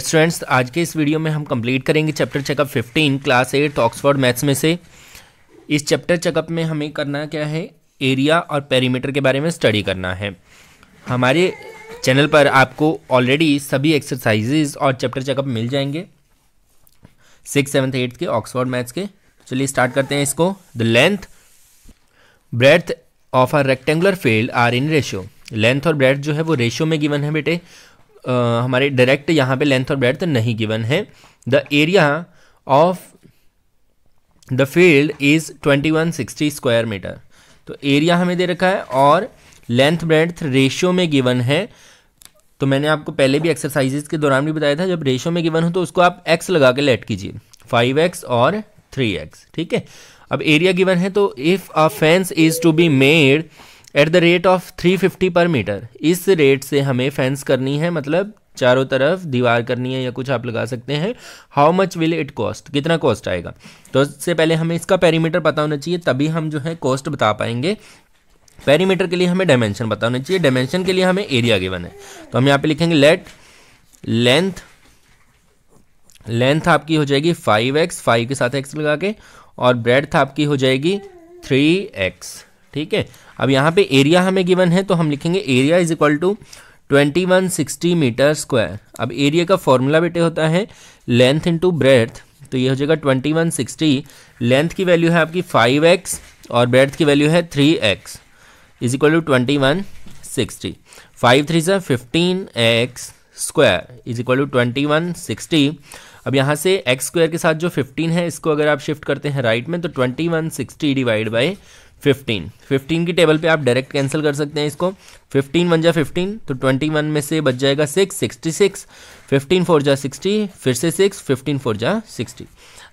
Students, आज के इस वीडियो में हम कंप्लीट करेंगे chapter checkup 15 class eight, Oxford maths में से। इस चैप्टर चेकअप में हमें करना क्या है? एरिया और पेरीमीटर के बारे में स्टडी करना है। हमारे चैनल पर आपको ऑलरेडी सभी एक्सरसाइजेज और चैप्टर चेकअप मिल जाएँगे। सिक्स सेवन्थ एट्थ के, ऑक्सफोर्ड मैथ्स के। चलिए स्टार्ट करते हैं इसको। The length breadth of a rectangular field are in ratio length और ब्रेथ जो है वो रेशियो में गिवन है बेटे। हमारे डायरेक्ट यहाँ पे लेंथ और ब्रेथ नहीं गिवन है। The area of the field is 2160 square metre तो एरिया हमें दे रखा है और लेंथ ब्रेथ रेशियो में गिवन है। तो मैंने आपको पहले भी एक्सरसाइजेस के दौरान भी बताया था, जब रेशियो में गिवन हो तो उसको आप एक्स लगा के लेट कीजिए। फाइव एक्स और थ्री एक्स ठीक है? अब एरिया गिवन है तो if a fence is to be made at the rate of 350 per metre इस रेट से हमें फेंस करनी है मतलब चारों तरफ़ दीवार करनी है या कुछ आप लगा सकते हैं। How much will it cost कितना कॉस्ट आएगा? तो इससे पहले हमें इसका पेरीमीटर पता होना चाहिए, तभी हम जो है कॉस्ट बता पाएँगे। पेरीमीटर के लिए हमें डायमेंशन पता होना चाहिए। डायमेंशन के लिए हमें एरिया गिवन है। तो हम यहाँ पे लिखेंगे लेट लेंथ लेंथ आपकी हो जाएगी फाइव एक्स फाइव के साथ एक्स लगा के, और ब्रेड आपकी हो जाएगी थ्री एक्स ठीक है? अब यहाँ पे एरिया हमें गिवन है तो हम लिखेंगे area is equal to twenty one sixty metre square अब एरिया का फॉर्मूला बेटे होता है लेंथ इंटू ब्रेथ तो ये हो जाएगा ट्वेंटी वन सिक्सटी लेंथ की वैल्यू है आपकी फाइव एक्स और ब्रेथ की वैल्यू है three X is equal to twenty one sixty five three से fifteen X square is equal to twenty one sixty अब यहाँ से एक्स स्क्वायर के साथ जो फिफ्टीन है, इसको अगर आप शिफ्ट करते हैं राइट में तो twenty one sixty divide by fifteen fifteen की टेबल पे आप डायरेक्ट कैंसिल कर सकते हैं इसको. फिफ्टीन वन जा फिफ्टीन तो ट्वेंटी वन में से बच जाएगा six sixty six fifteen four जा सिक्सटी फिर से सिक्स फिफ्टीन फोर जा सिक्सटी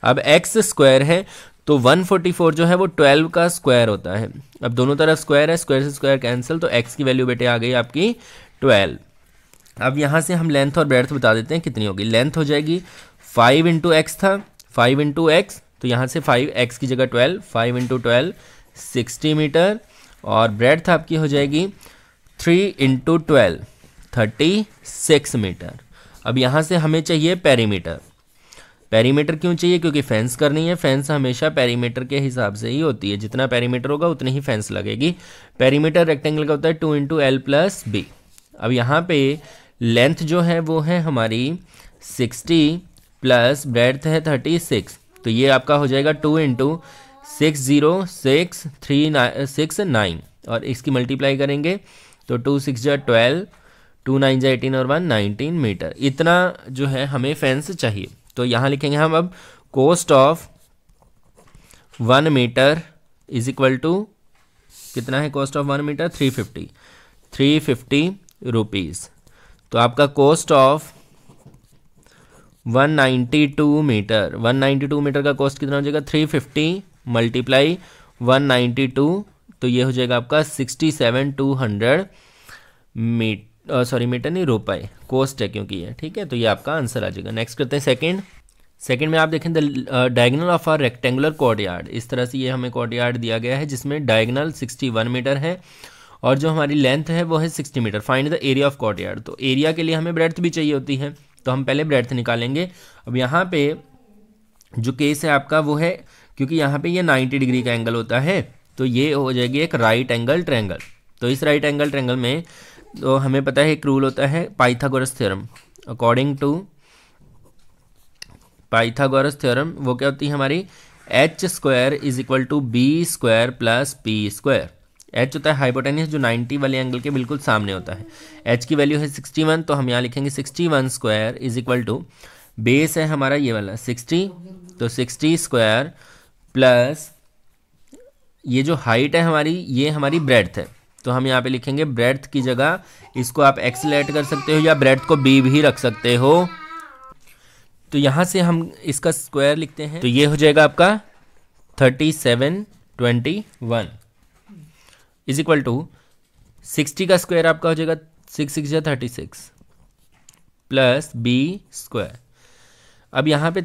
अब एक्स स्क्वायर है तो वन फोर्टी फोर जो है वो ट्वेल्व का स्क्वायर होता है. अब दोनों तरफ़ स्क्वायर है स्क्वायर से स्क्वायर कैंसिल तो एक्स की वैल्यू बेटे आ गई आपकी ट्वेल्व अब यहाँ से हम लेंथ और ब्रेथ बता देते हैं कितनी होगी. लेंथ हो जाएगी फाइव इंटू एक्स था फाइव इंटू एक्स तो यहाँ से फाइव एक्स की जगह twelve five into twelve sixty metre और ब्रेड आपकी हो जाएगी three into twelve thirty six metre अब यहाँ से हमें चाहिए पेरीमीटर पेरीमीटर क्यों चाहिए? क्योंकि फेंस करनी है। फेंस हमेशा पेरीमीटर के हिसाब से ही होती है। जितना पेरीमीटर होगा, उतनी ही फेंस लगेगी। पेरीमीटर रेक्टेंगल का होता है two into L plus B अब यहाँ पे लेंथ जो है, वो है हमारी सिक्सटी प्लस ब्रेथ है थर्टी सिक्स तो ये आपका हो जाएगा two into six zero six three nine six nine और इसकी मल्टीप्लाई करेंगे तो टू सिक्स जो ट्वेल्व, टू नाइन जो एटीन और वन नाइनटीन मीटर। इतना जो है हमें फेंस चाहिए। तो यहाँ लिखेंगे हम अब cost of one metre is equal to कितना है cost of one metre three fifty three fifty rupees तो आपका कॉस्ट ऑफ़ 192 मीटर 192 मीटर का कॉस्ट कितना हो जाएगा? 350 मल्टीप्लाई 192 तो ये हो जाएगा आपका 67200 मीट सॉरी मीटर नहीं, रुपए कोस्ट है क्योंकि ये, ठीक है? तो ये आपका आंसर आ जाएगा। नेक्स्ट करते हैं सेकंड सेकंड में आप देखें the diagonal of are rectangular court इस तरह से ये हमें कोर्ट दिया गया है, जिसमें डायगनल 61 मीटर है, और जो हमारी लेंथ है, वो है 60 metre find the area of court तो एरिया के लिए हमें ब्रेथ भी चाहिए होती है तो हम पहले ब्रेथ निकालेंगे। अब यहाँ पे जो केस है आपका, वो है क्योंकि यहाँ पे ये 90 डिग्री का एंगल होता है तो ये हो जाएगी एक राइट एंगल ट्रैंगल तो इस राइट एंगल ट्रैंगल में तो हमें पता है एक रूल होता है Pythagoras theorem according to Pythagoras theorem वो क्या होती है हमारी? H square is equal to B square plus P square H होता है हाइपोटेनियस जो 90 वाले एंगल के बिल्कुल सामने होता है. एच की वैल्यू है 61 तो हम यहाँ लिखेंगे 61 one square is equal to base है हमारा ये वाला 60 तो 60 स्क्वायर प्लस ये जो हाइट है हमारी, ये हमारी ब्रेथ है। तो हम यहाँ पे लिखेंगे ब्रेथ की जगह, इसको आप एक्सलेट कर सकते हो या ब्रेथ को बी भी रख सकते हो। तो यहाँ से हम इसका स्क्वायर लिखते हैं। तो ये हो जाएगा आपका thirty seven twenty one is equal to sixty का स्क्वायर आपका हो जाएगा सिक्स सिक्स या thirty six plus B square अब यहाँ पे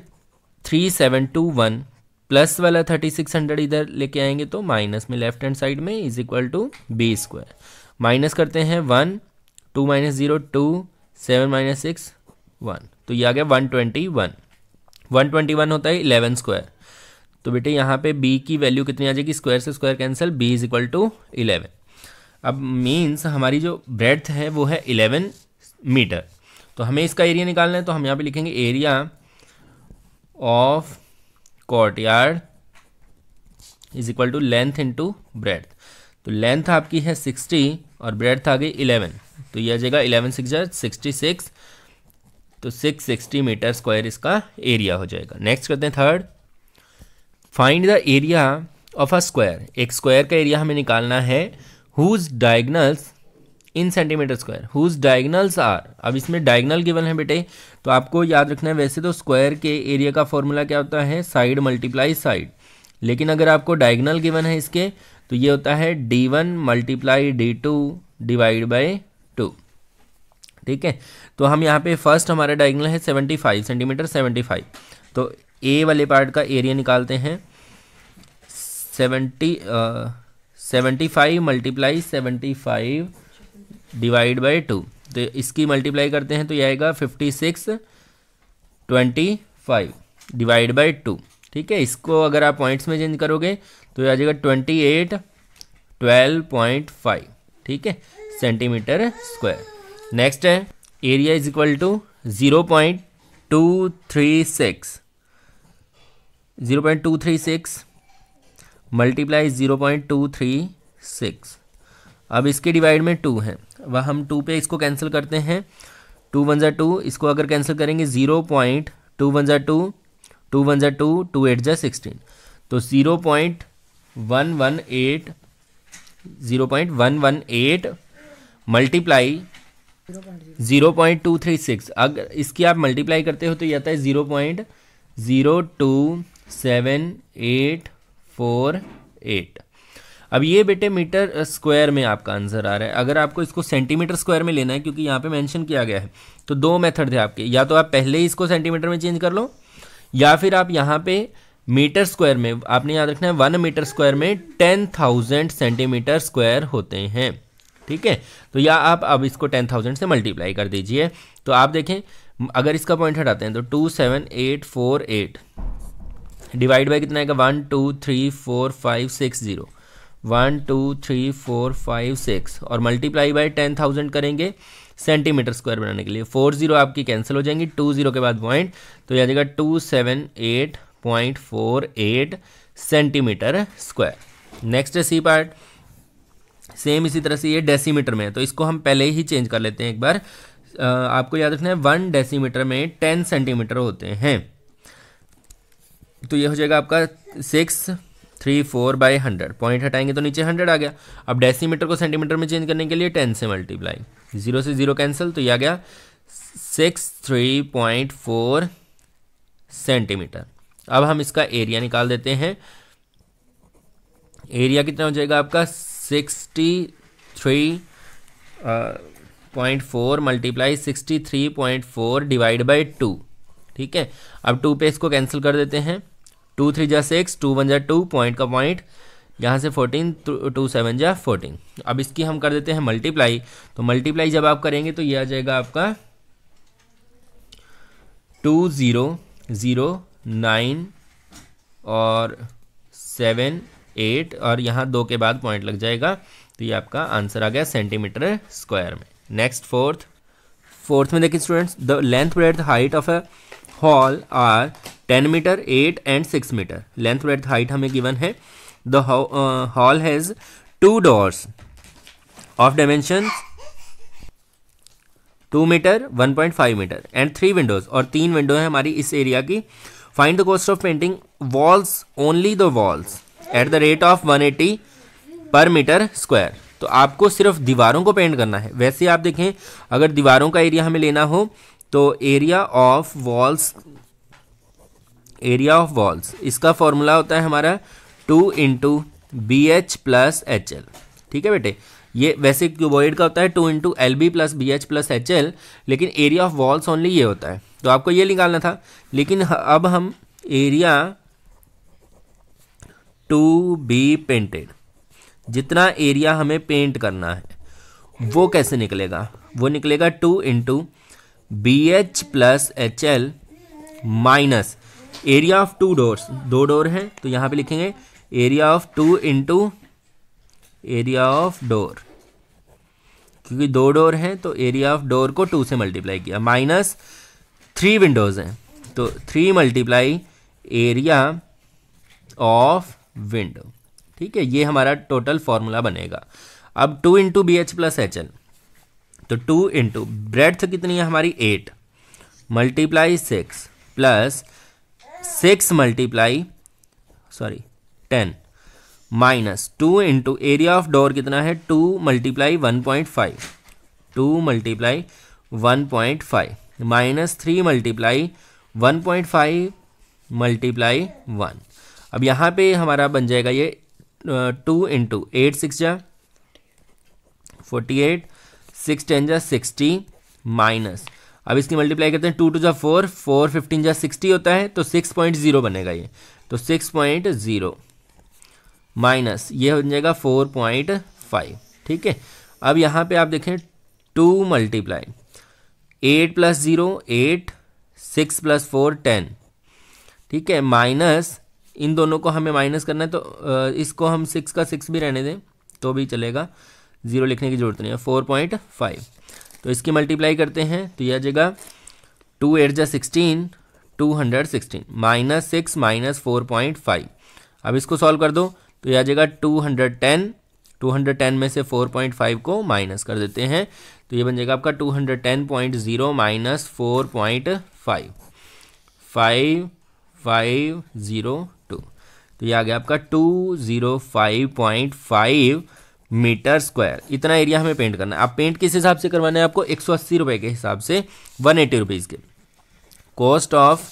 three seven two one plus वाला थर्टी सिक्स हंड्रेड इधर लेके आएँगे तो माइनस में लेफ़्ट हैंड साइड में is equal to B square. Minus करते हैं one, two minus zero, two, seven minus six, one. तो ये आ गया one twenty one. One twenty one होता है इलेवन स्क्वायर। तो बेटे यहाँ पे बी की वैल्यू कितनी आ जाएगी? स्क्वायर से square cancel, B is equal to eleven. अब मीन्स हमारी जो ब्रेथ है वो है इलेवन मीटर। तो हमें इसका एरिया निकालना है तो हम यहाँ पे लिखेंगे area of courtyard is equal to length into breadth तो लेंथ आपकी है सिक्सटी और ब्रेथ आ गई इलेवन तो यह आ जाएगा इलेवन सिक्स सिक्सटी सिक्स तो सिक्स सिक्सटी मीटर स्क्वायर इसका एरिया हो जाएगा. नेक्स्ट करते हैं third find the area of a square एक स्क्वायर का एरिया हमें निकालना है. Whose diagonals in centimetre square whose diagonals are अब इसमें डायगनल गिवन है बेटे तो आपको याद रखना है, वैसे तो स्क्वायर के एरिया का फॉर्मूला क्या होता है? साइड मल्टीप्लाई साइड लेकिन अगर आपको डायगनल गिवन है इसके तो ये होता है D one multiply D two divide by two ठीक है? तो हम यहाँ पे फ़र्स्ट हमारा डायगनल है seventy five centimetre seventy five तो ए वाले पार्ट का एरिया निकालते हैं. Seventy seventy five multiply seventy five divide by two. तो इसकी मल्टीप्लाई करते हैं तो यह आएगा fifty six twenty five divide by two ठीक है, इसको अगर आप पॉइंट्स में चेंज करोगे तो आ जाएगा twenty eight twelve point five ठीक है सेंटीमीटर स्क्वायर नेक्स्ट है area is equal to zero point two three six zero point two three six multiply zero point two three six अब इसके डिवाइड में टू है। वह हम टू पे इसको कैंसिल करते हैं। टू वन ज़ा टू इसको अगर कैंसिल करेंगे ज़ीरो पॉइंट टू वन ज़ा टू टू वन ज़ा टू टू एट ज़ा सिक्सटीन तो zero point one one eight zero point one one eight multiply zero point two three six अगर इसकी आप मल्टीप्लाई करते हो तो ये आता है zero point zero two seven eight four eight अब ये बेटे मीटर स्क्वायर में आपका आंसर आ रहा है। अगर आपको इसको सेंटीमीटर स्क्वायर में लेना है, क्योंकि यहाँ पे मेंशन किया गया है तो दो मेथड थे आपके। या तो आप पहले ही इसको सेंटीमीटर में चेंज कर लो, या फिर आप यहाँ पे मीटर स्क्वायर में, आपने याद रखना है, वन मीटर स्क्वायर में टेन थाउज़ेंड सेंटीमीटर स्क्वायर होते हैं। ठीक है? तो या आप अब इसको टेन थाउज़ेंड से मल्टीप्लाई कर दीजिए। तो आप देखें अगर इसका पॉइंट हटाते हैं तो two, seven, eight, four, eight, divide by कितना आएगा? One, two, three, four, five, six, zero. One two three four five six और मल्टीप्लाई बाई टेन थाउज़ेंड करेंगे सेंटीमीटर स्क्वायर बनाने के लिए। फोर ज़ीरो आपकी कैंसिल हो जाएँगी टू ज़ीरो के बाद पॉइंट तो यह आ जाएगा two seven eight point four eight centimetre square. Next है सी पार्ट। सेम इसी तरह से ये डेसीमीटर में है तो इसको हम पहले ही चेंज कर लेते हैं एक बार। आ, आपको याद रखना है वन डेसीमीटर में टेन सेंटीमीटर होते हैं। तो ये हो जाएगा आपका six three, four by hundred. Point हटाएँगे तो नीचे हंड्रेड आ गया। अब डेसीमीटर को सेंटीमीटर में चेंज करने के लिए टेन से मल्टीप्लाई। ज़ीरो से ज़ीरो कैंसिल तो यह आ गया six, three point four centimetre. अब हम इसका एरिया निकाल देते हैं। एरिया कितना हो जाएगा आपका? Sixty three point four multiply sixty three point four divide by two. ठीक है? अब टू पे इसको कैंसिल कर देते हैं। टू थ्री जा सिक्स टू वन जा टू पॉइंट का पॉइंट यहाँ से फोर्टीन टू सेवन जा फोर्टीन अब इसकी हम कर देते हैं मल्टीप्लाई तो मल्टीप्लाई जब आप करेंगे तो ये आ जाएगा आपका टू ज़ीरो ज़ीरो नाइन और सेवन एट और यहाँ दो के बाद पॉइंट लग जाएगा. तो ये आपका आंसर आ गया सेंटीमीटर स्क्वायर में. नेक्स्ट फोर्थ फोर्थ में देखिए students the length breadth height of a hall are ten metre, eight and six metre. Length, breadth, height हमें गिवन है। The hall has two doors of dimension two metre, one point five metre and three windows. और तीन window है हमारी इस area की। Find the cost of painting walls, only the walls at the rate of one eighty per metre square. तो आपको सिर्फ़ दीवारों को पेंट करना है। वैसे आप देखें, अगर दीवारों का एरिया हमें लेना हो तो area of walls area of walls इसका फॉर्मूला होता है हमारा two into B H plus H L ठीक है बेटे? ये वैसे क्यूबॉइड का होता है two into L B plus B H plus H L लेकिन एरिया ऑफ़ वॉल्स ओनली ये होता है। तो आपको ये निकालना था। लेकिन अब हम एरिया टू बी पेंटेड जितना एरिया हमें पेंट करना है, वो कैसे निकलेगा? वो निकलेगा two into B H plus H L minus area of two doors दो डोर हैं तो यहाँ पे लिखेंगे area of two into area of door क्योंकि दो डोर हैं तो एरिया ऑफ़ डोर को टू से मल्टीप्लाई किया। माइनस थ्री विंडोज़ हैं तो three multiply area of window ठीक है, ये हमारा टोटल फॉर्मूला बनेगा। अब two into B H plus H L तो टू इंटू ब्रेथ कितनी है हमारी eight multiply six plus six multiply sorry ten, minus two into area of door कितना है? Two multiply one point five, two multiply one point five, minus three multiply one point five multiply one. अब यहाँ पे हमारा बन जाएगा ये two into eight six जा, फोर्टी एट, सिक्स टेन जा सिक्सटी, माइनस अब इसकी मल्टीप्लाई करते हैं टू टू जा फोर फोर फिफ्टीन जा सिक्सटी होता है तो सिक्स पॉइंट ज़ीरो बनेगा ये। तो सिक्स पॉइंट ज़ीरो माइनस ये हो जाएगा फोर पॉइंट फाइव ठीक है? अब यहाँ पे आप देखें two multiply eight plus zero eight six plus four ten ठीक है? माइनस इन दोनों को हमें माइनस करना है तो इसको हम सिक्स का सिक्स भी रहने दें तो भी चलेगा ज़ीरो लिखने की ज़रूरत नहीं है फोर पॉइंट फाइव तो इसकी मल्टीप्लाई करते हैं तो यह जाएगा टू एट जा sixteen two hundred sixteen minus six minus four point five अब इसको सॉल्व कर दो तो यह जाएगा two hundred ten two hundred ten में से फोर पॉइंट फाइव को माइनस कर देते हैं तो ये बन जाएगा आपका two hundred ten point zero minus four point five five five zero two तो ये आ गया आपका two zero five point five metre square. इतना एरिया हमें पेंट करना है। आप पेंट किस हिसाब से करवाना है आपको? एक सौ अस्सी के हिसाब से वन एटी रुपीज़ के। Cost of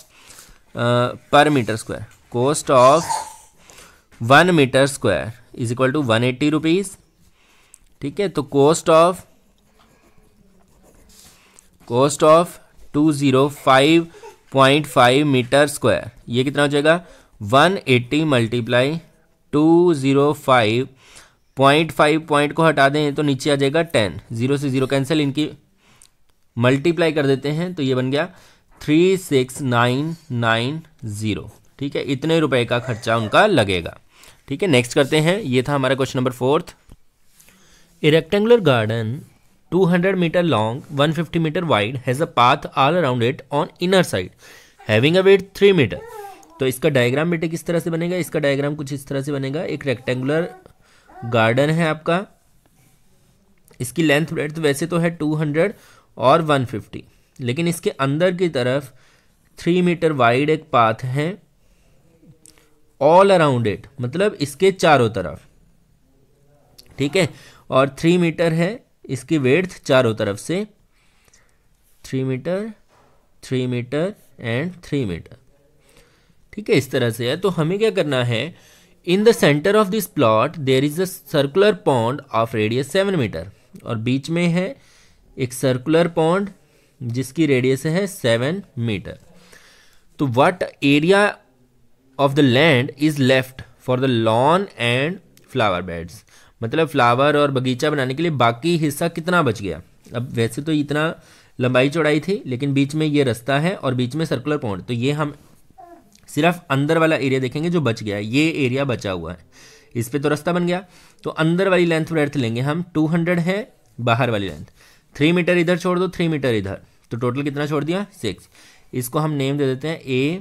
per metre square cost of one metre square is equal to one eighty rupees ठीक है? तो cost of cost of two zero five point five metre square ये कितना हो जाएगा? One eighty multiply two zero five point five point को हटा दें तो नीचे आ जाएगा टेन। ज़ीरो से ज़ीरो कैंसिल, इनकी मल्टीप्लाई कर देते हैं तो ये बन गया three six nine nine zero. ठीक है, इतने रुपए का खर्चा उनका लगेगा। ठीक है, नेक्स्ट करते हैं, ये था हमारा question number fourth. A rectangular garden 200 metre long 150 metre wide has a path all around it on inner side having a width three metre तो इसका डायग्राम बेटे किस तरह से बनेगा? इसका डायग्राम कुछ इस तरह से बनेगा, एक रेक्टेंगुलर गार्डन है आपका। इसकी लेंथ ब्रेथ वैसे तो है 200 और 150 लेकिन इसके अंदर की तरफ़ थ्री मीटर वाइड एक पाथ है। ऑल अराउंड इट मतलब इसके चारों तरफ़। ठीक है? और थ्री मीटर है इसकी वेड्थ चारों तरफ़ से। Three metre three metre and three metre ठीक है? इस तरह से है। तो हमें क्या करना है? In the centre of this plot there is a circular pond of radius seven metre और बीच में है एक सर्कुलर पॉन्ड जिसकी रेडियस है सेवन मीटर तो what area of the land is left for the lawn and flower beds मतलब flower और बगीचा बनाने के लिए बाकी हिस्सा कितना बच गया? अब वैसे तो इतना लंबाई चौड़ाई थी, लेकिन बीच में ये रास्ता है और बीच में सर्कुलर पॉइंट तो ये हम सिर्फ़ अंदर वाला एरिया देखेंगे जो बच गया है, ये एरिया बचा हुआ है। इस पर तो रास्ता बन गया। तो अंदर वाली लेंथ ब्रेथ लेंगे हम 200 है, बाहर वाली लेंथ थ्री मीटर इधर छोड़ दो थ्री मीटर इधर। तो टोटल कितना छोड़ दिया? सिक्स इसको हम नेम दे देते हैं ए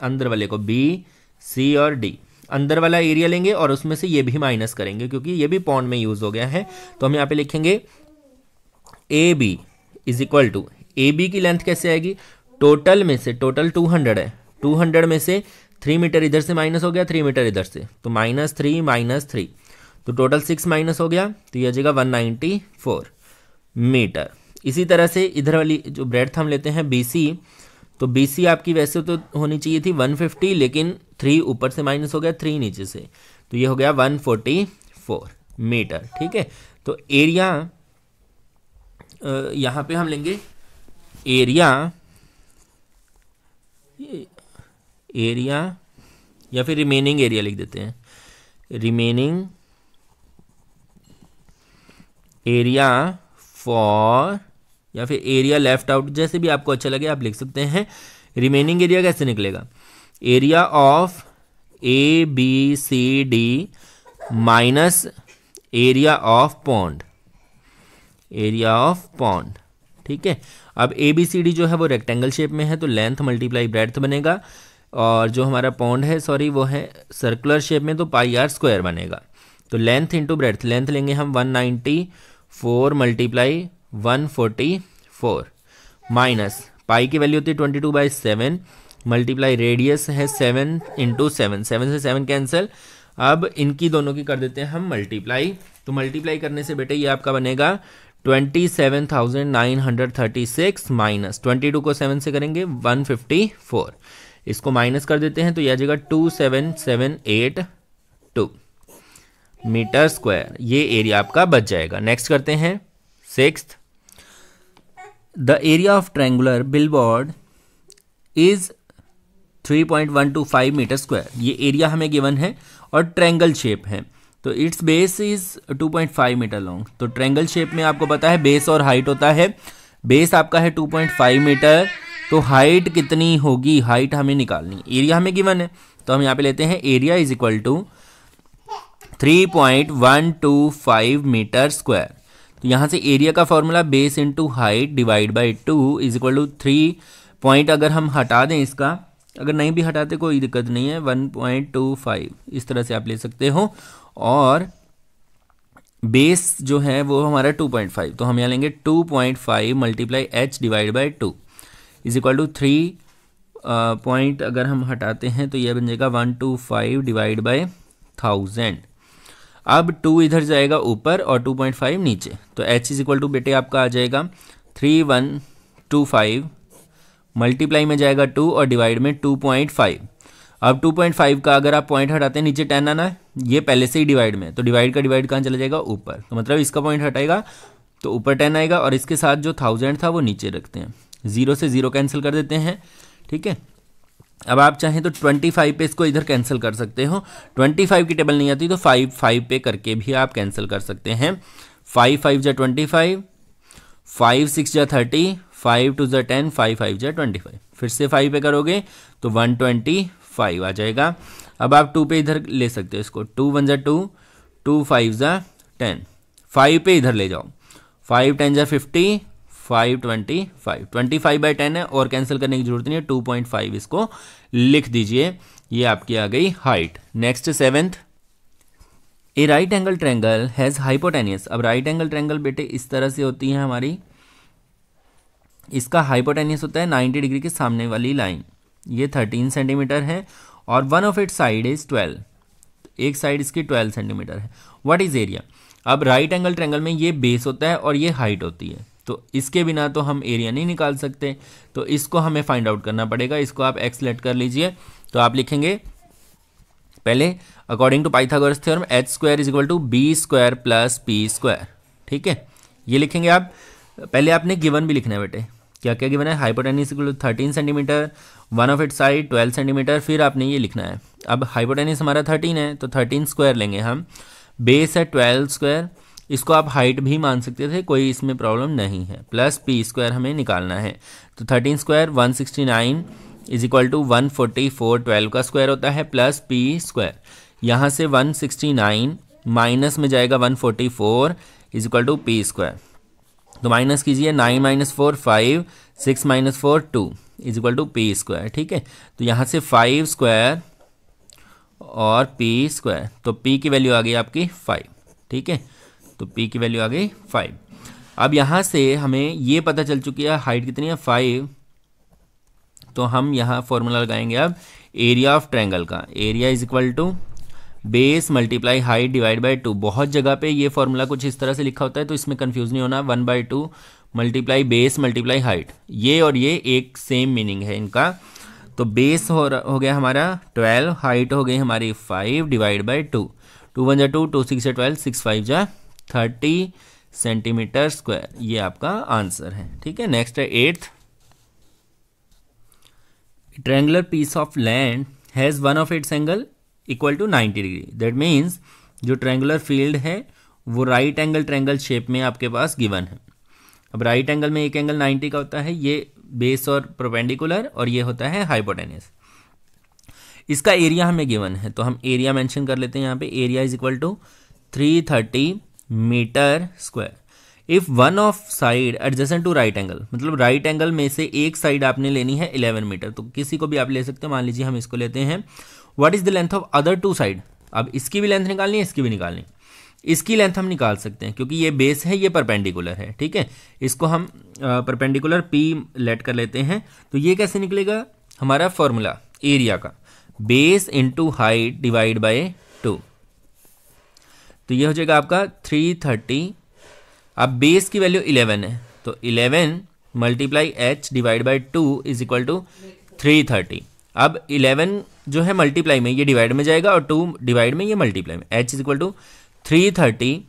अंदर वाले को बी सी और डी अंदर वाला एरिया लेंगे और उसमें से ये भी माइनस करेंगे, क्योंकि ये भी पॉन्ड में यूज़ हो गया है। तो हम यहाँ पे लिखेंगे A B is equal to A B की लेंथ कैसे आएगी? टोटल में से टोटल टू हंड्रेड है। टू हंड्रेड में से थ्री मीटर इधर से माइनस हो गया थ्री मीटर इधर से। तो माइनस थ्री माइनस थ्री तो टोटल सिक्स माइनस हो गया तो यह जाएगा वन नाइन्टी फोर मीटर इसी तरह से इधर वाली जो ब्रेड हम लेते हैं बी सी तो बी सी आपकी वैसे तो होनी चाहिए थी 150 लेकिन थ्री ऊपर से माइनस हो गया थ्री नीचे से। तो ये हो गया 144 मीटर ठीक है? तो एरिया यहाँ पे हम लेंगे एरिया एरिया या फिर रिमेनिंग एरिया लिख देते हैं। रिमेनिंग एरिया फॉर या फिर एरिया लेफ़्ट आउट जैसे भी आपको अच्छा लगे आप लिख सकते हैं। रिमेनिंग एरिया कैसे निकलेगा? Area of A B C D minus area of pond area of pond ठीक है? अब ए बी सी डी जो है वो रेक्टेंगल शेप में है तो लेंथ मल्टीप्लाई ब्रेथ बनेगा। और जो हमारा पॉन्ड है सॉरी वो है सर्कुलर शेप में तो पाई आर स्क्वायर बनेगा। तो लेंथ इंटू ब्रेथ लेंथ लेंगे हम 194 मल्टीप्लाई 144 माइनस पाई की वैल्यू होती है 22 two by seven multiply radius है सेवन इंटू सेवन सेवन से सेवन कैंसिल अब इनकी दोनों की कर देते हैं हम मल्टीप्लाई तो मल्टीप्लाई करने से बेटे ये आपका बनेगा twenty seven thousand nine hundred thirty six minus twenty two को सेवन से करेंगे वन फिफ्टी फोर इसको माइनस कर देते हैं तो यह आ जाएगा two seven seven eight two metre square. ये एरिया आपका बच जाएगा। नेक्स्ट करते हैं। Six the area of triangular billboard is 3.125 metre square ये एरिया हमें गिवन है और ट्रैंगल शेप है। तो it's base is 2.5 metre long तो ट्रैंगल शेप में आपको पता है बेस और हाइट होता है। बेस आपका है 2.5 मीटर तो हाइट कितनी होगी? हाइट हमें निकालनी एरिया हमें गिवन है। तो हम यहाँ पे लेते हैं area is equal to 3.125 metre square तो यहाँ से एरिया का formula base into height divide by two is equal to three point अगर हम हटा दें इसका, अगर नहीं भी हटाते कोई दिक्कत नहीं है। वन पॉइंट टू फाइव इस तरह से आप ले सकते हो। और बेस जो है वो हमारा टू पॉइंट फाइव तो हम यहाँ लेंगे two point five multiply H divide by two is equal to three point अगर हम हटाते हैं तो यह बन जाएगा one two five divide by thousand. अब टू इधर जाएगा ऊपर और टू पॉइंट फाइव नीचे। तो एच इज़ इक्वल टू बेटे आपका आ जाएगा three one two five, multiply में जाएगा टू और डिवाइड में टू पॉइंट फाइव। अब टू पॉइंट फाइव का अगर आप पॉइंट हटाते हैं, नीचे टेन आना है, ये पहले से ही डिवाइड में तो डिवाइड का डिवाइड कहाँ चला जाएगा? ऊपर। तो मतलब इसका पॉइंट हटाएगा तो ऊपर टेन आएगा और इसके साथ जो थाउज़ेंड था वो नीचे रखते हैं। ज़ीरो से ज़ीरो कैंसिल कर देते हैं, ठीक है? अब आप चाहें तो ट्वेंटी फाइव पे इसको इधर कैंसिल कर सकते हो। ट्वेंटी फाइव की टेबल नहीं आती तो फाइव फाइव पे करके भी आप कैंसिल कर सकते हैं। फाइव फाइव जा ट्वेंटी फाइव फाइव, सिक्स जा थर्टी, फाइव टू ज़ा टेन, फाइव फाइव जा ट्वेंटी फाइव। फिर से फाइव पे करोगे तो वन ट्वेंटी फाइव आ जाएगा। अब आप टू पे इधर ले सकते हो इसको। टू वन ज़ा टू टू फाइव ज़ा टेन। फाइव पे इधर ले जाओ। फाइव, टेन ज़ा fifty five twenty five twenty five by ten है और कैंसिल करने की ज़रूरत नहीं है टू पॉइंट फाइव इसको लिख दीजिए। ये आपकी आ गई height next seventh a right angle triangle has hypotenuse अब राइट एंगल ट्रैंगल बेटे इस तरह से होती है हमारी। इसका हाइपोटेनियस होता है 90 डिग्री के सामने वाली लाइन ये 13 सेंटीमीटर है और one of it side is 12 एक साइड इसकी 12 सेंटीमीटर है। व्हाट इज़ एरिया अब राइट एंगल ट्रेंगल में ये बेस होता है और ये हाइट होती है। तो इसके बिना तो हम एरिया नहीं निकाल सकते। तो इसको हमें फाइंड आउट करना पड़ेगा। इसको आप एक्स लेट कर लीजिए। तो आप लिखेंगे, पहले according to Pythagoras theorem H square is equal to B square plus P square ठीक है? ये लिखेंगे आप। पहले आपने गिवन भी लिखना है बेटे। क्या क्या गिवन है? Hypotenuse equal to thirteen centimetre one of it side twelve centimetre फिर आपने ये लिखना है। अब हाइपोटेनिस हमारा थर्टीन है तो थर्टीन स्क्वायर लेंगे हम। बेस है ट्वेल्व स्क्वायर इसको आप हाइट भी मान सकते थे, कोई इसमें प्रॉब्लम नहीं है। प्लस पी स्क्वायर हमें निकालना है। तो thirteen square one sixty nine is equal to one forty four twelve का स्क्वायर होता है प्लस पी स्क्वायर यहाँ से वन सिक्सटी नाइन माइनस में जाएगा one forty four is equal to P square तो माइनस कीजिए nine minus four five six minus four two is equal to P square ठीक है? तो यहाँ से फाइव स्क्वायर और पी स्क्वायर तो पी की वैल्यू आ गई आपकी फाइव ठीक है? तो पी की वैल्यू आ गई फाइव अब यहाँ से हमें ये पता चल चुकी है हाइट कितनी है? फाइव तो हम यहाँ फॉर्मूला लगाएँगे अब एरिया ऑफ़ ट्रैंगल का। Area is equal to base multiply height divide by two बहुत जगह पे ये फॉर्मूला कुछ इस तरह से लिखा होता है तो इसमें कंफ्यूज नहीं होना। One by two multiply base multiply height ये और ये एक सेम मीनिंग है इनका। तो बेस हो हो गया हमारा ट्वेल्व हाइट हो गई हमारी five divide by two two one जा टू टू सिक्स जा ट्वेल्व सिक्स फाइव जा थर्टी सेंटीमीटर स्क्वायर। ये आपका आंसर है, ठीक है? नेक्स्ट है eighth triangular piece of land has one of its angle equal to ninety degree that means जो ट्रेंगुलर फ़ील्ड है, वो राइट एंगल ट्रेंगल शेप में आपके पास गिवन है। अब राइट एंगल में एक एंगल 90 का होता है, ये बेस और प्रोपेंडिकुलर और ये होता है हाइपोटेनियस इसका एरिया हमें गिवन है तो हम एरिया मेंशन कर लेते हैं यहाँ पे। Area is equal to 330 metre square. If one of side adjacent to right angle मतलब राइट एंगल में से एक साइड आपने लेनी है 11 मीटर तो किसी को भी आप ले सकते हो, मान लीजिए हम इसको लेते हैं। What is the length of other two side अब इसकी भी लेंथ निकालनी है, इसकी भी निकालनी इसकी लेंथ हम निकाल सकते हैं, क्योंकि ये बेस है, ये परपेंडिकुलर है, ठीक है? इसको हम परपेंडिकुलर पी लेट कर लेते हैं। तो ये कैसे निकलेगा? हमारा फॉर्मूला एरिया का। Base into height divide by तो ये हो जाएगा आपका थ्री थर्टी अब बेस की वैल्यू इलेवन है। तो eleven multiply H divide by two is equal to three thirty अब इलेवन जो है मल्टीप्लाई में, ये डिवाइड में जाएगा और टू डिवाइड में ये मल्टीप्लाई में। H is equal to three thirty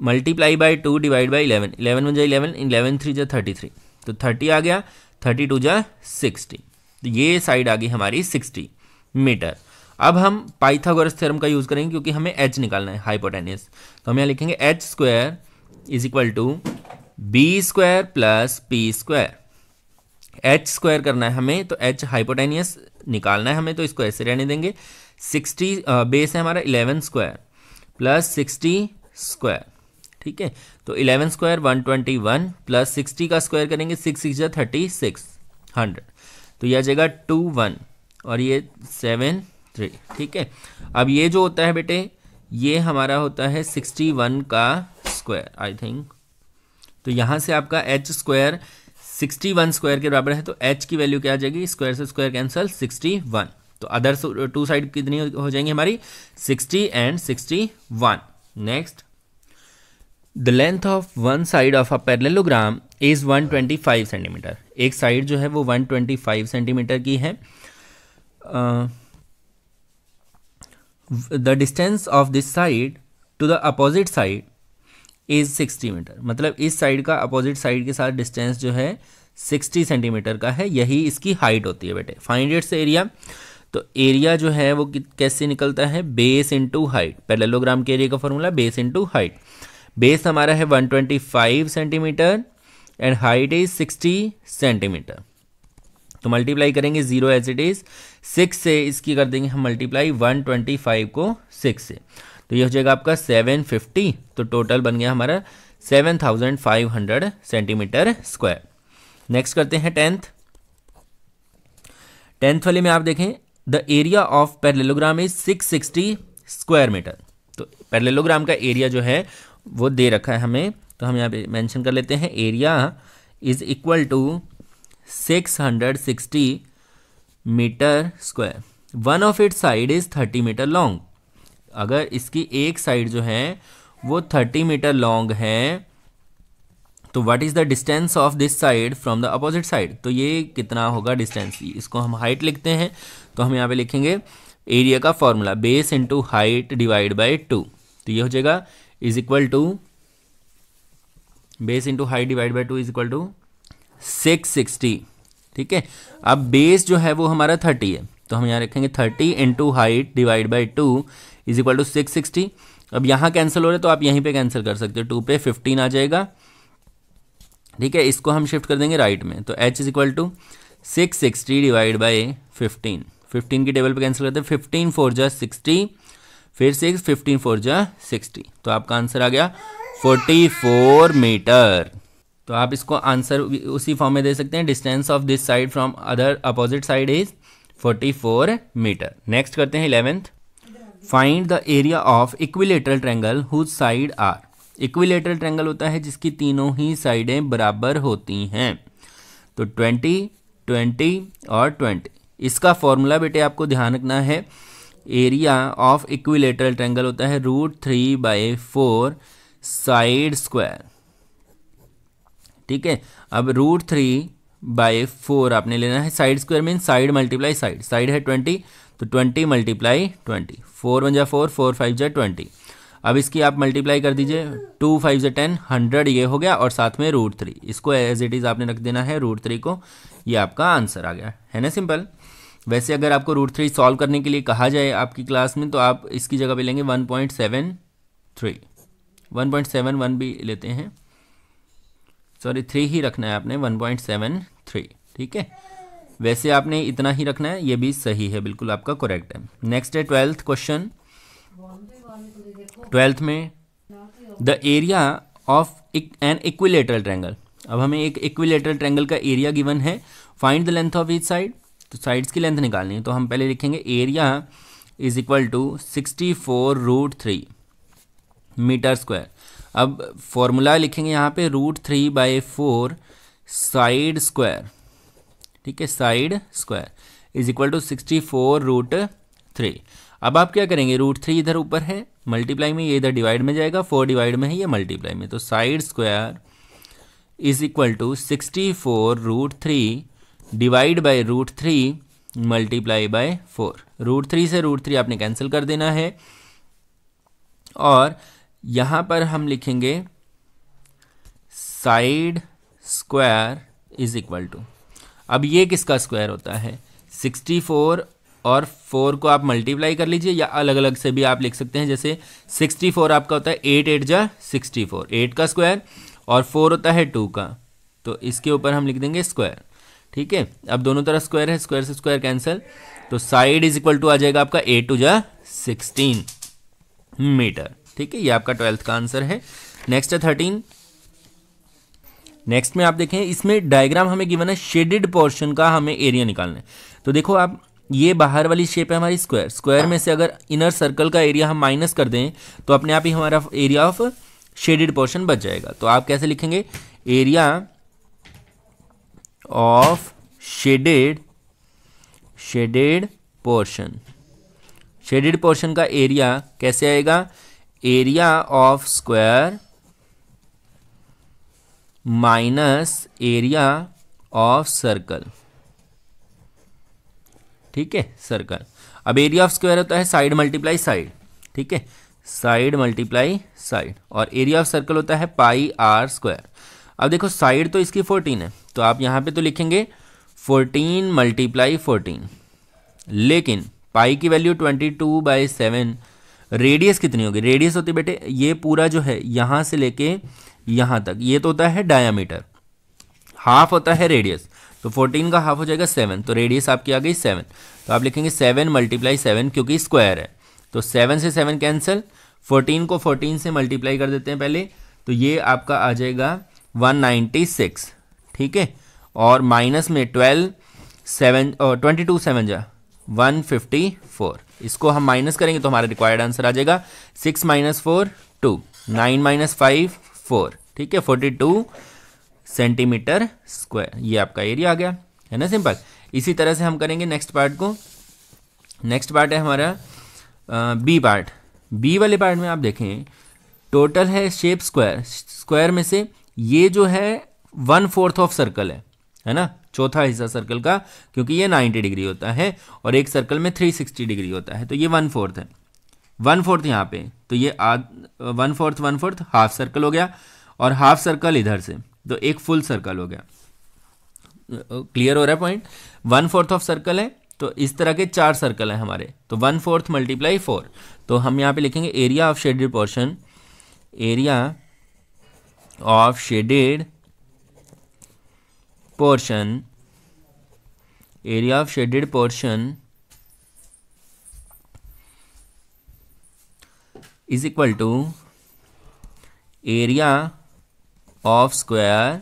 multiply by two divide by eleven eleven में जाए इलेवन इलेवन थ्री जा थर्टी थ्री तो थर्टी आ गया थर्टी टू जा सिक्सटी तो ये साइड आ गई हमारी सिक्सटी मीटर अब हम पाइथागोरस थ्योरम का यूज़ करेंगे क्योंकि हमें एच निकालना है हाइपोटेनियस तो हम यहाँ लिखेंगे H square is equal to B square plus P square. H square करना है हमें तो एच हाइपोटेनियस निकालना है हमें तो इसको ऐसे रहने देंगे. सिक्सटी बेस है हमारा eleven square plus sixty square. ठीक है? तो eleven square one twenty one plus sixty का स्क्वायर करेंगे, six six thirty six hundred. तो यह आ जाएगा टू वन और ये सेवन थ्री ठीक है? अब ये जो होता है बेटे, ये हमारा होता है सिक्सटी वन का स्क्वायर आई थिंक तो यहाँ से आपका H square sixty one square के बराबर है तो एच की वैल्यू क्या आ जाएगी? स्क्वायर से स्क्वायर कैंसल सिक्सटी वन तो अदर टू साइड कितनी हो जाएँगी हमारी? Sixty and sixty one next the length of one side of a parallelogram is 125 centimetre एक साइड जो है वो 125 सेंटीमीटर की है। The distance of this side to the opposite side is 60 metre मतलब इस साइड का अपोजिट साइड के साथ डिस्टेंस जो है 60 सेंटीमीटर का है। यही इसकी हाइट होती है बेटे। फाइंड इट्स एरिया तो एरिया जो है वो कैसे निकलता है? बेस इंटू हाइट पैरेललोग्राम के एरिया का formula base into height base हमारा है 125 centimetre and height is 60 centimetre तो मल्टीप्लाई करेंगे zero as it is six से इसकी कर देंगे हम मल्टीप्लाई वन ट्वेंटी फाइव को सिक्स से। तो ये हो जाएगा आपका सेवन फिफ्टी तो टोटल बन गया हमारा seven thousand five hundred centimetre square next करते हैं टेंथ टेंथ वाले में आप देखें the area of parallelogram is six sixty square metre तो पैरेललोग्राम का एरिया जो है, वो दे रखा है हमें तो हम यहाँ पे मेंशन कर लेते हैं area is equal to 660 metre square one of it side is 30 metre long अगर इसकी एक साइड जो है, वो 30 मीटर लॉन्ग है तो what is the distance of this side from the opposite side तो ये कितना होगा डिस्टेंस इसको हम हाइट लिखते हैं तो हम यहाँ पे लिखेंगे एरिया का formula base into height divide by two तो ये हो जाएगा is equal to base into height divide by two is equal to six sixty. ठीक है? अब बेस जो है वो हमारा थर्टी है। तो हम यहाँ रखेंगे thirty into height divide by two is equal to six sixty अब यहाँ कैंसिल हो रहा तो आप यहीं पे कैंसिल कर सकते हो। टू पे फिफ्टीन आ जाएगा। ठीक है? इसको हम शिफ्ट कर देंगे राइट में। तो H is equal to six sixty divide by fifteen fifteen की टेबल पे कैंसिल करते हैं। फिफ्टीन फोर जा सिक्सटी फिर सिक्स फिफ्टीन फोर जा सिक्सटी तो आपका आंसर आ गया फोर्टी फोर मीटर तो आप इसको आंसर उसी फॉर्म में दे सकते हैं। Distance of this side from other opposite side is 44 metre next करते हैं eleventh find the area of equilateral triangle whose side are equilateral triangle होता है जिसकी तीनों ही साइडें बराबर होती हैं। तो 20, 20 और 20 इसका फॉर्मूला बेटे आपको ध्यान रखना है। एरिया ऑफ़ इक्विलेटरल ट्रैंगल होता है root three by four side square ठीक है? अब रूट थ्री बाई फोर आपने लेना है side square mean side multiply side side है ट्वेंटी तो twenty multiply twenty four one जा फोर फोर फाइव जा ट्वेंटी अब इसकी आप मल्टीप्लाई कर दीजिए. टू फाइव जा टेन हंड्रेड ये हो गया और साथ में रूट थ्री इसको एज इट इज़ आपने रख देना है रूट थ्री को. ये आपका आंसर आ गया. है ना सिंपल वैसे अगर आपको रूट थ्री सॉल्व करने के लिए कहा जाए आपकी क्लास में तो आप इसकी जगह पे लेंगे one point seven three one point seven one भी लेते हैं. सॉरी थ्री ही रखना है आपने वन पॉइंट सेवन थ्री ठीक है? वैसे आपने इतना ही रखना है, ये भी सही है, बिल्कुल आपका करेक्ट है। नेक्स्ट है ट्वेल्थ क्वेश्चन ट्वेल्थ में the area of an equilateral triangle अब हमें एक इक्विलेटरल ट्रैंगल का एरिया गिवन है। Find the length of each side तो साइड्स की लेंथ निकालनी है तो हम पहले लिखेंगे area is equal to sixty four root three metre square अब फॉर्मूला लिखेंगे यहाँ पे root three by four side square ठीक है side square is equal to sixty four root three अब आप क्या करेंगे? रूट थ्री इधर ऊपर है मल्टीप्लाई में ये इधर डिवाइड में जाएगा फोर डिवाइड में है, ये मल्टीप्लाई में। तो side square is equal to sixty four root three divide by root three multiply by four root three से रूट थ्री आपने कैंसिल कर देना है। और यहाँ पर हम लिखेंगे side square is equal to. अब ये किसका स्क्वायर होता है? सिक्सटी फोर और फोर को आप मल्टीप्लाई कर लीजिए या अलग अलग से भी आप लिख सकते हैं। जैसे सिक्सटी फोर आपका होता है एट एट जा सिक्सटी फोर, एट का स्क्वायर और फोर होता है टू का। तो इसके ऊपर हम लिख देंगे स्क्वायर। ठीक है? अब दोनों तरफ़ स्क्वायर है, स्क्वायर से स्क्वायर कैंसिल। तो साइड इज़ इक्वल टू आ जाएगा आपका एट टू जा सिक्सटीन मीटर। ठीक है, ये आपका ट्वेल्थ का आंसर है। नेक्स्ट है थर्टीन नेक्स्ट में आप देखें, इसमें डायग्राम हमें गिवन है शेडेड पोर्शन का हमें एरिया निकालना है। तो देखो आप, ये बाहर वाली शेप है हमारी स्क्वायर स्क्वायर में से अगर इनर सर्कल का एरिया हम माइनस कर दें तो अपने आप ही हमारा एरिया ऑफ़ शेडेड पोर्शन बच जाएगा। तो आप कैसे लिखेंगे? Area of shaded shaded portion shaded portion का एरिया कैसे आएगा? Area of square minus area of circle ठीक है सर्कल अब एरिया ऑफ़ स्क्वायर होता है साइड मल्टीप्लाई साइड ठीक है साइड मल्टीप्लाई साइड और एरिया ऑफ़ सर्कल होता है पाई आर स्क्वायर अब देखो साइड तो इसकी फोर्टीन है तो आप यहाँ पे तो लिखेंगे फोर्टीन मल्टीप्लाई फोर्टीन लेकिन पाई की value twenty two by seven radius कितनी होगी? रेडियस होती बेटे, ये पूरा जो है, यहाँ से लेके यहाँ तक, ये तो होता है डायामीटर हाफ़ होता है रेडियस तो फोर्टीन का हाफ़ हो जाएगा सेवन तो रेडियस आपकी आ गई सेवन तो आप लिखेंगे सेवन मल्टीप्लाई सेवन क्योंकि स्क्वायर है. तो सेवन से सेवन कैंसिल फोर्टीन को फोर्टीन से मल्टीप्लाई कर देते हैं पहले. तो ये आपका आ जाएगा वन नाइन्टी सिक्स ठीक है? और माइनस में twelve seven twenty two seven जा. One fifty four. इसको हम माइनस करेंगे तो हमारा रिक्वायर्ड आंसर आ जाएगा। Six minus four two nine minus five four ठीक है फोर्टी टू सेंटीमीटर स्क्वायर ये आपका एरिया आ गया। है ना सिंपल इसी तरह से हम करेंगे नेक्स्ट पार्ट को। नेक्स्ट पार्ट है हमारा बी पार्ट बी वाले पार्ट में आप देखें टोटल है शेप स्क्वायर स्क्वायर में से ये जो है वन फोर्थ ऑफ़ सर्कल है। है ना? चौथा हिस्सा सर्कल का, क्योंकि ये 90 डिग्री होता है और एक सर्कल में 360 डिग्री होता है तो ये वन फोर्थ है। वन फोर्थ यहाँ पे तो ये one fourth one fourth half circle हो गया और हाफ़ सर्कल इधर से तो एक फुल सर्कल हो गया। क्लियर हो रहा है point one fourth of circle है तो इस तरह के चार सर्कल हैं हमारे तो वन फोर्थ मल्टीप्लाई फोर तो हम यहाँ पे लिखेंगे area of shaded portion area of shaded portion area of shaded portion is equal to area of square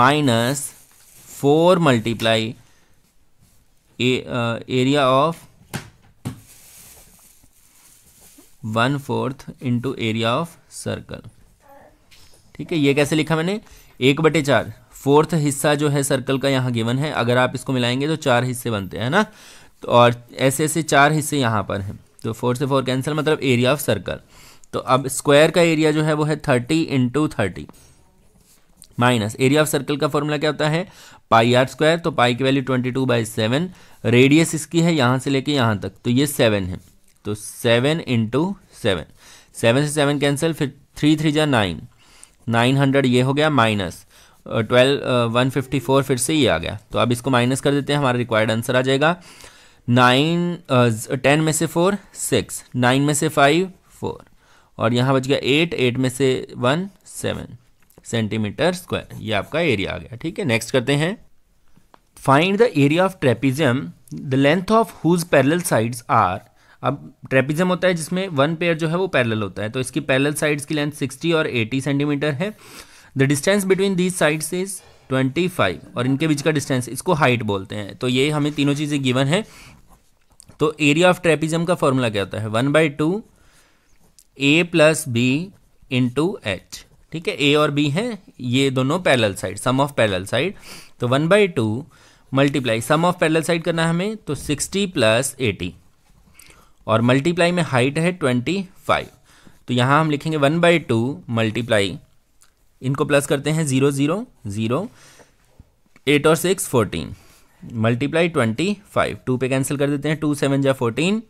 minus four multiply area of one fourth into area of circle ठीक है, ये कैसे लिखा मैंने? एक बटे चार। फोर्थ हिस्सा जो है सर्कल का यहाँ गिवन है। अगर आप इसको मिलाएँगे तो चार हिस्से बनते हैं ना? तो और ऐसे ऐसे चार हिस्से यहाँ पर हैं। तो फोर से फोर कैंसिल मतलब एरिया ऑफ़ सर्कल तो अब स्क्वायर का एरिया जो है वो है thirty into thirty minus area of circle का फॉर्मूला क्या होता है? पाई आर स्क्वायर तो पाई की value twenty two by seven radius इसकी है यहाँ से लेके यहाँ तक। तो ये सेवन है। तो सेवन इंटू सेवन सेवन से सेवन कैंसिल फिर थ्री थ्री जा नाइन नाइन हंड्रेड ये हो गया minus twelve one fifty four फिर से ये आ गया। तो अब इसको माइनस कर देते हैं, हमारा रिक्वायर्ड आंसर आ जाएगा। नाइन टेन में से फोर, सिक्स, नाइन में से फाइव, फोर। और यहाँ बच गया एट एट में से वन, सेवन सेंटीमीटर स्क्वायर। ये आपका एरिया आ गया, ठीक है? नेक्स्ट करते हैं। Find the area of trapezium the length of whose parallel sides are अब ट्रेपिजम होता है जिसमें वन पेयर जो है वो पैरेलल होता है। तो इसकी पैरेलल साइड्स की लेंथ 60 और 80 सेंटीमीटर है। The distance between these sides is 25 और इनके बीच का डिस्टेंस इसको हाइट बोलते हैं। तो ये हमें तीनों चीज़ें गिवन है। तो एरिया ऑफ़ ट्रेपिजम का फॉर्मूला क्या होता है? One by two A plus B into H ठीक है? ए और बी हैं, ये दोनों parallel side sum of parallel side तो one by two multiply sum of parallel side करना है हमें तो सिक्सटी प्लस एटी और मल्टीप्लाई में हाइट है ट्वेंटी फाइव तो यहाँ हम लिखेंगे वन बाई टू मल्टीप्लाई इनको प्लस करते हैं ज़ीरो ज़ीरो ज़ीरो एट और six fourteen multiply twenty five two पे कैंसिल कर देते हैं टू सेवन जा fourteen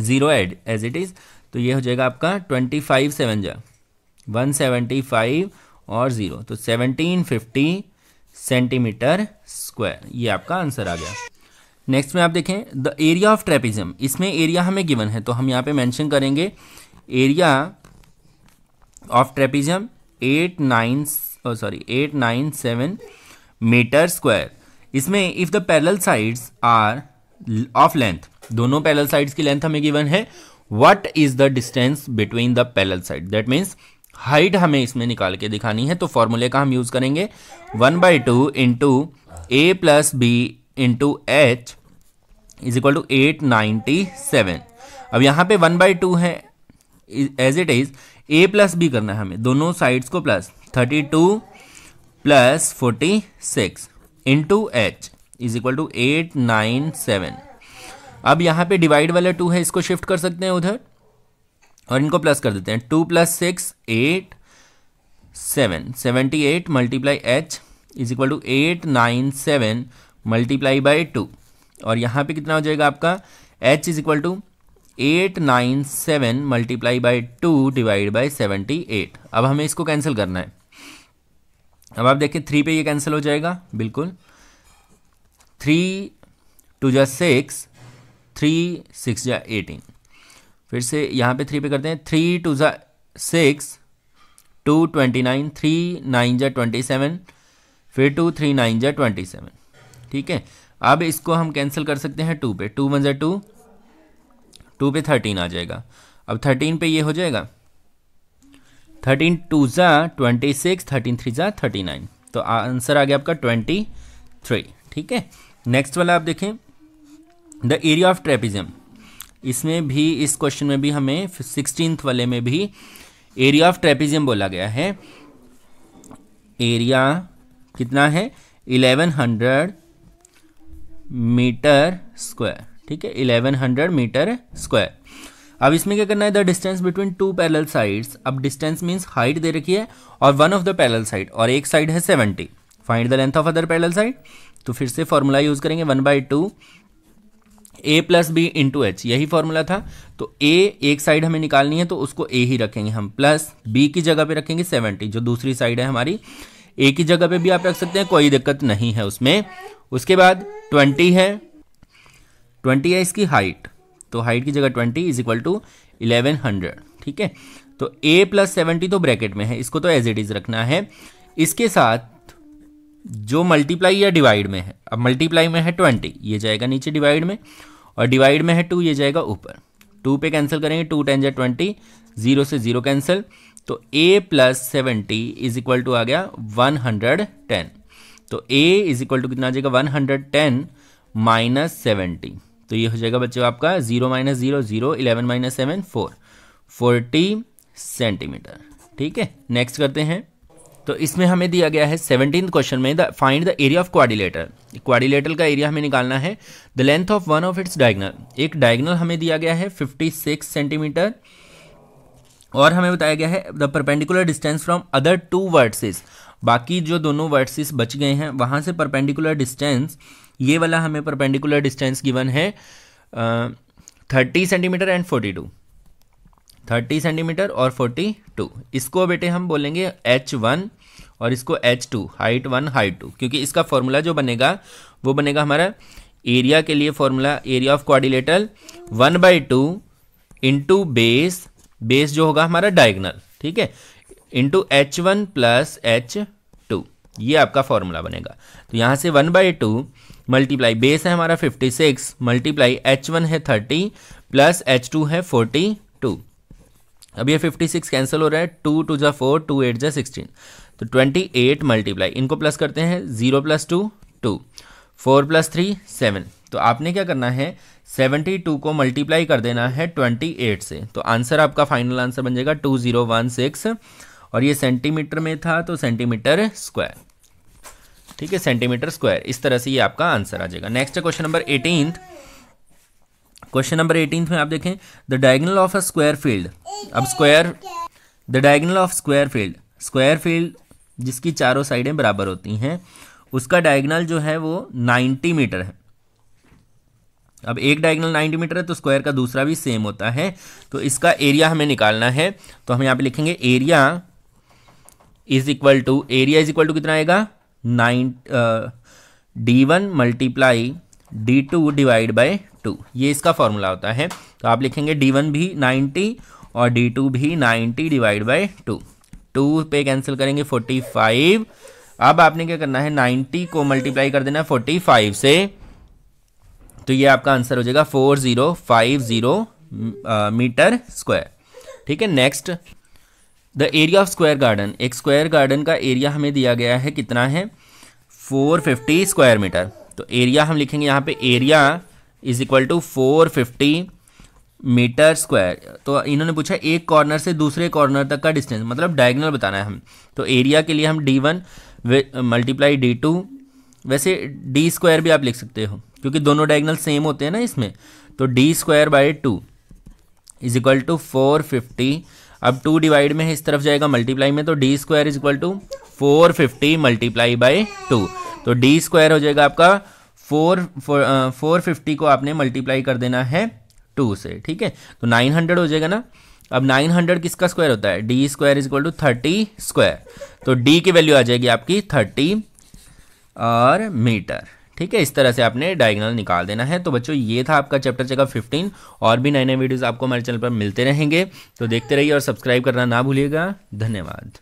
zero add as it is तो ये हो जाएगा आपका ट्वेंटी फाइव सेवन जा। वन सेवेंटी फाइव और ज़ीरो तो सेवनटीन फिफ्टी सेंटीमीटर स्क्वायर ये आपका आंसर आ गया। नेक्स्ट में आप देखें द एरिया ऑफ़ ट्रेपिज्म इसमें एरिया हमें गिवन है तो हम यहाँ पे मेंशन करेंगे area of trapezium eight nine sorry eight nine seven metre square इसमें if the parallel sides are of length दोनों पैरेलल साइड्स की लेंथ हमें गिवन है what is the distance between the parallel side that means height हमें इसमें निकाल के दिखानी है तो फॉर्मूले का हम यूज़ करेंगे one by two into A plus B into H is equal to eight ninety seven अब यहाँ पे वन बाई टू है. As it is A plus B करना है हमें. दोनों साइड्स को plus thirty two plus forty six into H is equal to eight nine seven अब यहाँ पे डिवाइड वाला टू है, इसको शिफ्ट कर सकते हैं उधर और इनको प्लस कर देते हैं. Two plus six eight seven seventy eight multiply H is equal to eight nine seven multiply by two और यहाँ पे कितना हो जाएगा आपका? H is equal to eight nine seven multiply by two divide by seventy eight अब हमें इसको कैंसिल करना है। अब आप देखिए थ्री पे ये कैंसिल हो जाएगा, बिल्कुल। थ्री टू जा सिक्स थ्री सिक्स जा एटीन फिर से यहाँ पे थ्री पे करते हैं। थ्री टू जा six two twenty nine three nine जा ट्वेंटी सेवन फिर टू थ्री नाइन जा ट्वेंटी सेवन ठीक है? अब इसको हम कैंसिल कर सकते हैं टू पे। टू वन ज़ा टू टू पे थर्टीन आ जाएगा। अब थर्टीन पे ये हो जाएगा। थर्टीन टू ज़ा ट्वेंटी सिक्स थर्टीन थ्री ज़ा थर्टी नाइन तो आंसर आ गया आपका ट्वेंटी थ्री ठीक है? नेक्स्ट वाला आप देखें। द एरिया ऑफ़ ट्रेपिज्म इसमें भी, इस क्वेश्चन में भी हमें सिक्सटीन वाले में भी एरिया ऑफ़ ट्रेपिज्म बोला गया है। एरिया कितना है? इलेवन हंड्रेड मीटर स्क्वायर, ठीक है? Eleven hundred metre square. अब इसमें क्या करना है? The distance between two parallel sides. अब डिस्टेंस मींस हाइट दे रखी है और one of the parallel side और एक साइड है seventy find the length of other parallel side तो फिर से फॉर्मूला यूज़ करेंगे one by two A plus B into H यही फॉर्मूला था। तो ए एक साइड हमें निकालनी है तो उसको ए ही रखेंगे हम। प्लस बी की जगह पे रखेंगे सेवेंटी जो दूसरी साइड है हमारी। ए की जगह पे भी आप रख सकते हैं, कोई दिक्कत नहीं है उसमें। उसके बाद ट्वेंटी है। ट्वेंटी है इसकी हाइट। तो हाइट की जगह twenty is equal to eleven hundred ठीक है? तो ए प्लस सेवेंटी तो ब्रैकेट में है, इसको तो एज इट इज़ रखना है। इसके साथ जो मल्टीप्लाई या डिवाइड में है, अब मल्टीप्लाई में है ट्वेंटी, ये जाएगा नीचे डिवाइड में, और डिवाइड में है टू ये जाएगा ऊपर। टू पे कैंसिल करेंगे टू टेन या ट्वेंटी ज़ीरो से ज़ीरो कैंसिल तो A plus seventy is equal to आ गया वन हंड्रेड टेन तो a इज़ इक्वल टू कितना आ जाएगा one hundred ten minus seventy तो ये हो जाएगा बच्चों आपका zero minus zero zero eleven minus seven four forty centimetre ठीक है? नेक्स्ट करते हैं. तो इसमें हमें दिया गया है सेवनटीन क्वेश्चन में the find the area of quadrilateral quadrilateral का एरिया हमें निकालना है. The length of one of its diagonal एक डायगनल हमें दिया गया है फिफ्टी सिक्स सेंटीमीटर और हमें बताया गया है the perpendicular distance from other two vertices बाकी जो दोनों वर्सेस बच गए हैं, वहाँ से परपेंडिकुलर डिस्टेंस ये वाला हमें परपेंडिकुलर डिस्टेंस गिवन है thirty centimetre and forty two thirty centimetre और फोर्टी टू इसको बेटे हम बोलेंगे एच वन और इसको H two height one height two क्योंकि इसका फॉर्मूला जो बनेगा, वो बनेगा हमारा एरिया के लिए formula area of quadrilateral one by two into base base जो होगा हमारा डायगनल ठीक है? Into H one plus H two ये आपका फॉर्मूला बनेगा। तो यहाँ से one by two multiply base है हमारा fifty six multiply H one है थर्टी प्लस एच टू है फोर्टी टू अब ये फिफ्टी सिक्स कैंसिल हो रहा है टू टू जा फोर टू एट जा सिक्सटीन तो ट्वेंटी एट मल्टीप्लाई इनको प्लस करते हैं zero plus two two four plus three seven तो आपने क्या करना है? सेवेंटी टू को मल्टीप्लाई कर देना है ट्वेंटी एट से। तो आंसर आपका फाइनल आंसर बन जाएगा टू ज़ीरो वन सिक्स और ये सेंटीमीटर में था तो सेंटीमीटर स्क्वायर ठीक है सेंटीमीटर स्क्वायर इस तरह से ये आपका आंसर आ जाएगा। Next question number eighteen question number eighteen में आप देखें the diagonal of a square field अब square the diagonal of square field square field जिसकी चारों साइडें बराबर होती हैं, उसका डायगनल जो है वो 90 मीटर है। अब एक डायगनल 90 मीटर है तो स्क्वायर का दूसरा भी सेम होता है। तो इसका एरिया हमें निकालना है। तो हम यहाँ पे लिखेंगे area is equal to area is equal to कितना आएगा? Nine D one multiply D two divide by two ये इसका फॉर्मूला होता है। तो आप लिखेंगे डी वन भी नाइन्टी और डी टू भी ninety divide by two two पे कैंसिल करेंगे फोर्टी फाइव अब आपने क्या करना है? नाइन्टी को मल्टीप्लाई कर देना है फोर्टी फाइव से। तो ये आपका आंसर हो जाएगा four zero five zero metre square. ठीक है, next. The area of square garden. एक स्क्वायर गार्डन का एरिया हमें दिया गया है कितना है? Four fifty square metre. तो एरिया हम लिखेंगे यहाँ पे, area is equal to four fifty metre square. तो इन्होंने पूछा, एक कॉर्नर से दूसरे कॉर्नर तक का डिस्टेंस मतलब डायगनल बताना है हम। तो एरिया के लिए हम D one multiply D two वैसे डी स्क्वायर भी आप लिख सकते हो, क्योंकि दोनों डायगनल सेम होते हैं ना इसमें। तो D square by two is equal to four fifty अब टू डिवाइड में इस तरफ़ जाएगा मल्टीप्लाई में तो D square is equal to four fifty multiply by two तो डी स्क्वायर हो जाएगा आपका फोर फोर फिफ्टी को आपने मल्टीप्लाई कर देना है टू से, ठीक है? तो नाइन हंड्रेड हो जाएगा ना। अब नाइन हंड्रेड किसका स्क्वायर होता है? D square is equal to thirty square तो डी की वैल्यू आ जाएगी आपकी थर्टी और मीटर। ठीक है, इस तरह से आपने डायगनल निकाल देना है। तो बच्चों, ये था आपका चैप्टर चेका फिफ्टीन और भी नए नए वीडियोज़ आपको हमारे चैनल पर मिलते रहेंगे। तो देखते रहिए और सब्सक्राइब करना ना भूलिएगा। धन्यवाद।